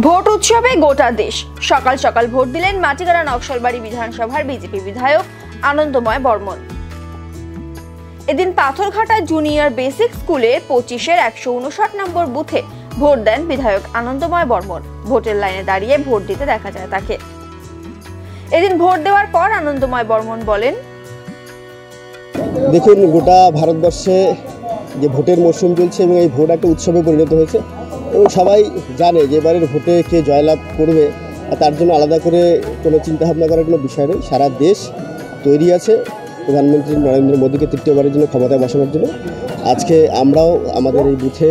Vote উৎসবে গোটা দেশ। সকাল সকাল ভোট দিলেন মাটিগাড়া নকশালবাড়ি বিধানসভার বিজেপি বিধায়ক আনন্দময় বর্মন। এদিন পাথরঘাটা জুনিয়র বেসিক স্কুলে পঁচিশের একশো উনষাট নম্বর বুথে ভোট দেন বিধায়ক আনন্দময় বর্মন। ভোটের লাইনে দাঁড়িয়ে ভোট দিতে দেখা যায় তাকে। এদিন ভোট দেওয়ার পর আনন্দময় বর্মন বলেন, দেখুন, গোটা ভারতবর্ষে যে ভোটের মরশুম চলছে এবং এই ভোট একটা উৎসবে পরিণত হয়েছে। এবং সবাই জানে যে এবারের ভোটে কে জয়লাভ করবে তার জন্য আলাদা করে কোনো চিন্তাভাবনা করার কোনো বিষয় নেই। সারা দেশ তৈরি আছে। প্রধানমন্ত্রী নরেন্দ্র মোদীকে তৃতীয়বারের জন্য ক্ষমতায় বসানোর জন্য। আজকে আমরাও আমাদের এই বুথে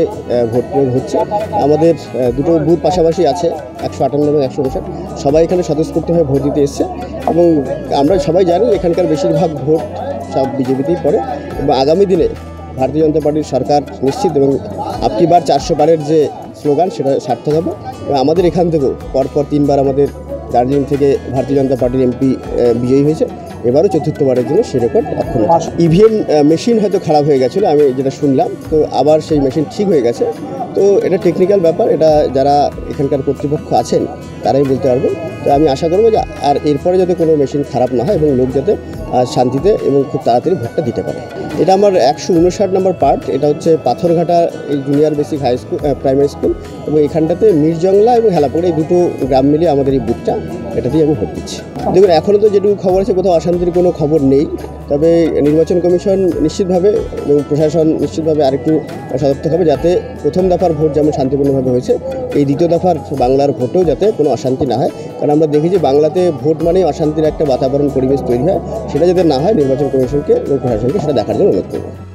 ভোট প্রয়োগ হচ্ছে। আমাদের দুটো বুথ পাশাপাশি আছে, একশো আটান্ন এবং একশো উনষাট। সবাই এখানে স্বতঃস্ফূর্তভাবে ভোট দিতে এসছে এবং আমরা সবাই জানি এখানকার বেশিরভাগ ভোট সব বিজেপিতেই পড়ে এবং আগামী দিনে ভারতীয় জনতা পার্টির সরকার নিশ্চিত এবং আপকি বার চারশো বারের যে স্লোগান, সেটা সার্থক হবে। আমাদের এখান থেকেও পরপর তিনবার আমাদের দার্জিলিং থেকে ভারতীয় জনতা পার্টির এমপি বিজয়ী হয়েছে। এবারও চতুর্থবারের জন্য সে রেকর্ড অক্ষুণ্ণ। ইভিএম মেশিন হয়তো খারাপ হয়ে গেছিল, আমি যেটা শুনলাম। তো আবার সেই মেশিন ঠিক হয়ে গেছে। তো এটা টেকনিক্যাল ব্যাপার, এটা যারা এখানকার কর্তৃপক্ষ আছেন, তারাই বলতে পারবেন। তো আমি আশা করব যে, আর এরপরে যাতে কোনো মেশিন খারাপ না হয় এবং লোক যাতে শান্তিতে এবং খুব তাড়াতাড়ি ভোটটা দিতে পারে। এটা আমার একশো উনষাট নম্বর পার্ট। এটা হচ্ছে পাথরঘাটা এই junior basic high school primary school এবং এখানটাতে মির্জংলা এবং হেলাপুর এই দুটো গ্রাম মিলিয়ে আমাদের এই বুথটা এটাতেই আমি ভোট দিচ্ছি। দেখুন, এখনও তো যেটুকু খবর আছে, কোথাও অশান্তির কোনো খবর নেই। তবে নির্বাচন কমিশন নিশ্চিতভাবে এবং প্রশাসন নিশ্চিতভাবে আরেকটু সতর্ক হবে যাতে প্রথম দফার ভোট যেমন শান্তিপূর্ণভাবে হয়েছে, এই দ্বিতীয় দফার বাংলার ভোটেও যাতে কোনো অশান্তি না হয়। কারণ আমরা দেখি যে বাংলাতে ভোট মানে অশান্তির একটা বাতাবরণ পরিবেশ তৈরি হয়। সেটা যাতে না হয়, নির্বাচন কমিশনকে এবং প্রশাসনকে সেটা দেখার জন্য অনুরোধ করব।